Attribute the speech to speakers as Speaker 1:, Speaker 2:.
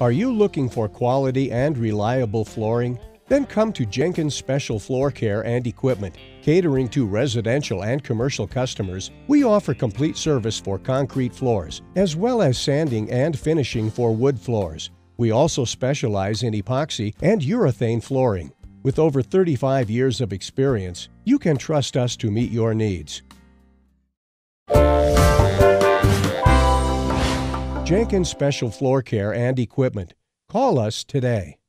Speaker 1: Are you looking for quality and reliable flooring? Then come to Jenkins Special Floor Care and Equipment. Catering to residential and commercial customers, we offer complete service for concrete floors, as well as sanding and finishing for wood floors. We also specialize in epoxy and urethane flooring. With over 35 years of experience, you can trust us to meet your needs. Jenkins Special Floor Care and Equipment. Call us today.